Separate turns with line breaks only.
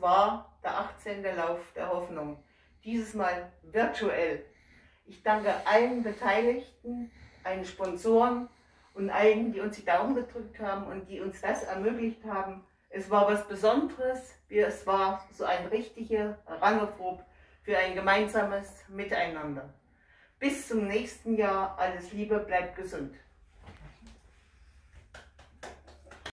Das war der 18. Lauf der Hoffnung. Dieses Mal virtuell. Ich danke allen Beteiligten, allen Sponsoren und allen, die uns die Daumen gedrückt haben und die uns das ermöglicht haben. Es war was Besonderes. Es war so ein richtiger Rangerprob für ein gemeinsames Miteinander. Bis zum nächsten Jahr. Alles Liebe, bleibt gesund.